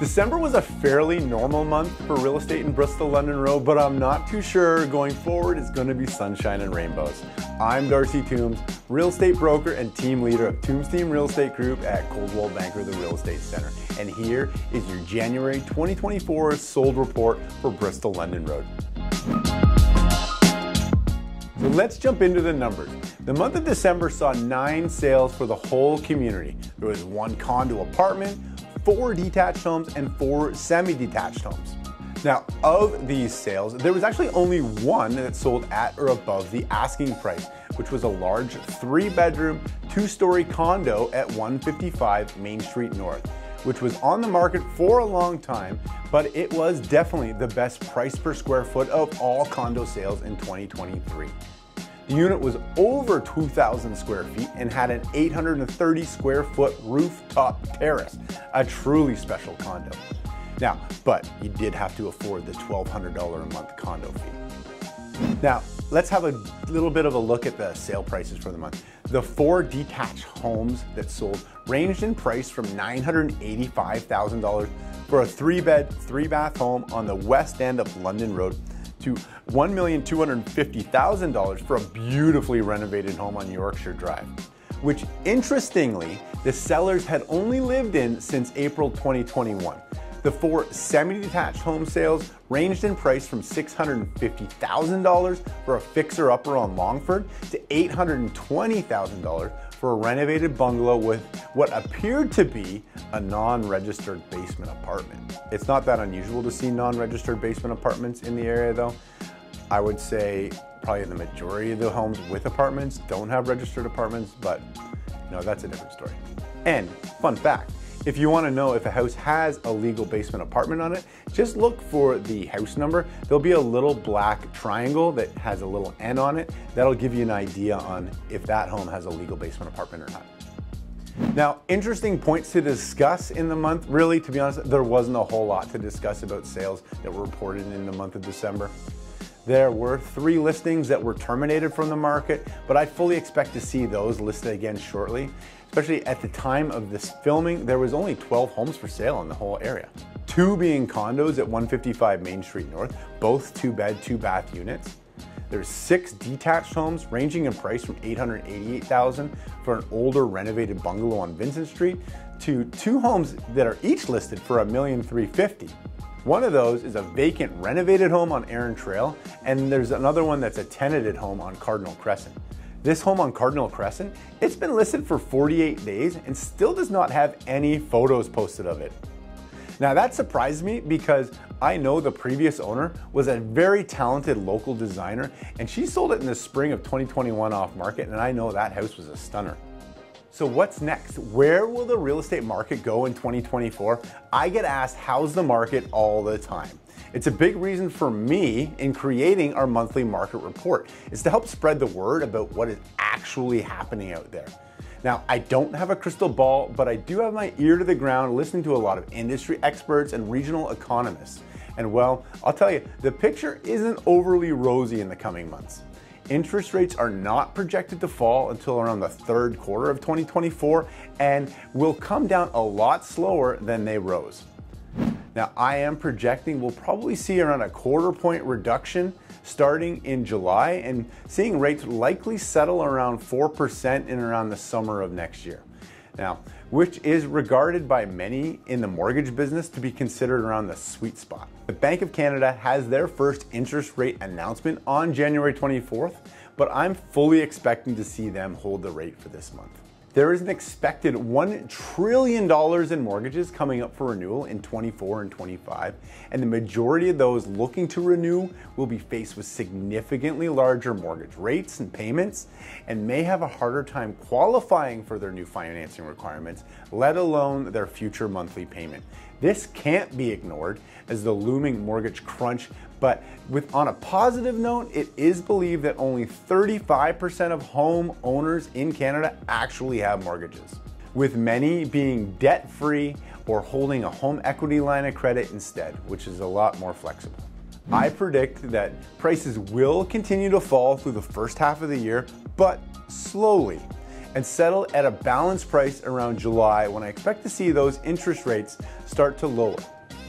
December was a fairly normal month for real estate in Bristol, London Road, but I'm not too sure going forward it's going to be sunshine and rainbows. I'm Darcy Toombs, real estate broker and team leader of Toombs Team Real Estate Group at Coldwell Banker, the Real Estate Center. And here is your January 2024 sold report for Bristol, London Road. So let's jump into the numbers. The month of December saw nine sales for the whole community. There was one condo apartment, four detached homes and four semi-detached homes. Now, of these sales, there was actually only one that sold at or above the asking price, which was a large three bedroom, two story condo at 155 Main Street North, which was on the market for a long time, but it was definitely the best price per square foot of all condo sales in 2023. The unit was over 2,000 square feet and had an 830 square foot rooftop terrace, a truly special condo. Now, but you did have to afford the $1,200 a month condo fee. Now, let's have a little bit of a look at the sale prices for the month. The four detached homes that sold ranged in price from $985,000 for a three bed, three bath home on the west end of London Road to $1,250,000 for a beautifully renovated home on Yorkshire Drive, which interestingly, the sellers had only lived in since April 2021. The four semi-detached home sales ranged in price from $650,000 for a fixer-upper on Longford to $820,000 for a renovated bungalow with what appeared to be a non-registered basement apartment. It's not that unusual to see non-registered basement apartments in the area though. I would say probably the majority of the homes with apartments don't have registered apartments, but you know, that's a different story. And fun fact, if you want to know if a house has a legal basement apartment on it, just look for the house number. There'll be a little black triangle that has a little N on it. That'll give you an idea on if that home has a legal basement apartment or not. Now, interesting points to discuss in the month. Really, to be honest, there wasn't a whole lot to discuss about sales that were reported in the month of December. There were three listings that were terminated from the market, but I fully expect to see those listed again shortly especially at the time of this filming, there was only 12 homes for sale in the whole area. Two being condos at 155 Main Street North, both two bed, two bath units. There's six detached homes ranging in price from 888,000 for an older renovated bungalow on Vincent Street to two homes that are each listed for a million three fifty. One of those is a vacant renovated home on Erin Trail, and there's another one that's a tenanted home on Cardinal Crescent. This home on Cardinal Crescent, it's been listed for 48 days and still does not have any photos posted of it. Now that surprised me because I know the previous owner was a very talented local designer and she sold it in the spring of 2021 off market and I know that house was a stunner. So what's next? Where will the real estate market go in 2024? I get asked, how's the market all the time? It's a big reason for me in creating our monthly market report. is to help spread the word about what is actually happening out there. Now, I don't have a crystal ball, but I do have my ear to the ground listening to a lot of industry experts and regional economists. And well, I'll tell you, the picture isn't overly rosy in the coming months. Interest rates are not projected to fall until around the third quarter of 2024 and will come down a lot slower than they rose. Now, I am projecting we'll probably see around a quarter point reduction starting in July and seeing rates likely settle around 4% in around the summer of next year. Now, which is regarded by many in the mortgage business to be considered around the sweet spot. The Bank of Canada has their first interest rate announcement on January 24th, but I'm fully expecting to see them hold the rate for this month. There is an expected $1 trillion in mortgages coming up for renewal in 24 and 25, and the majority of those looking to renew will be faced with significantly larger mortgage rates and payments and may have a harder time qualifying for their new financing requirements, let alone their future monthly payment. This can't be ignored as the looming mortgage crunch but with on a positive note, it is believed that only 35% of home owners in Canada actually have mortgages, with many being debt-free or holding a home equity line of credit instead, which is a lot more flexible. I predict that prices will continue to fall through the first half of the year, but slowly and settle at a balanced price around July when I expect to see those interest rates start to lower.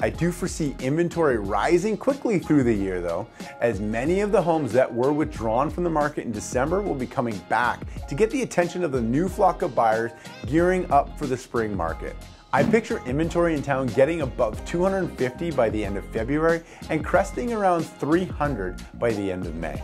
I do foresee inventory rising quickly through the year though, as many of the homes that were withdrawn from the market in December will be coming back to get the attention of the new flock of buyers gearing up for the spring market. I picture inventory in town getting above 250 by the end of February and cresting around 300 by the end of May.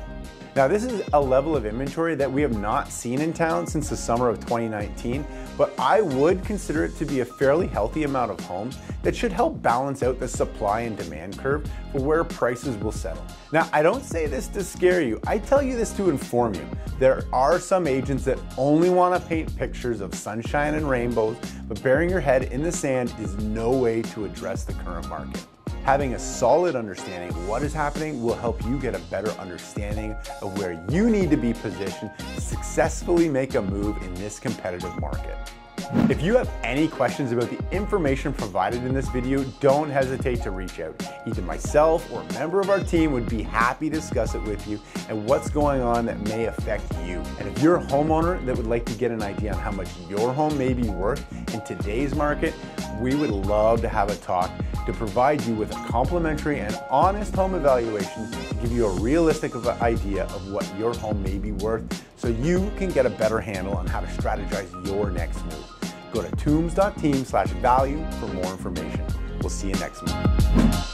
Now this is a level of inventory that we have not seen in town since the summer of 2019, but I would consider it to be a fairly healthy amount of homes that should help balance out the supply and demand curve for where prices will settle. Now I don't say this to scare you, I tell you this to inform you. There are some agents that only want to paint pictures of sunshine and rainbows, but burying your head in the sand is no way to address the current market. Having a solid understanding of what is happening will help you get a better understanding of where you need to be positioned to successfully make a move in this competitive market. If you have any questions about the information provided in this video, don't hesitate to reach out. Either myself or a member of our team would be happy to discuss it with you and what's going on that may affect you. And if you're a homeowner that would like to get an idea on how much your home may be worth in today's market, we would love to have a talk to provide you with a complimentary and honest home evaluation to give you a realistic idea of what your home may be worth so you can get a better handle on how to strategize your next move. Go to toombs.team slash value for more information. We'll see you next month.